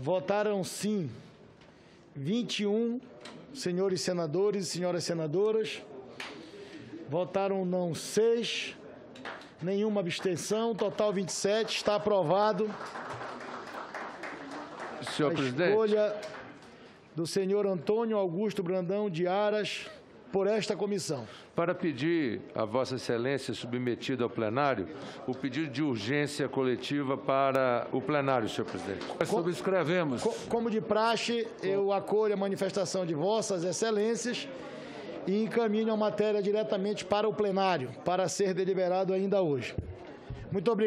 Votaram sim. 21 senhores senadores e senhoras senadoras. Votaram não 6, nenhuma abstenção, total 27, está aprovado. Senhor a presidente, escolha do senhor Antônio Augusto Brandão de Aras por esta comissão. para pedir a Vossa Excelência submetido ao plenário o pedido de urgência coletiva para o plenário, senhor presidente. Nós subscrevemos. Co- Como de praxe, eu acolho a manifestação de vossas excelências e encaminho a matéria diretamente para o plenário, para ser deliberado ainda hoje. Muito obrigado.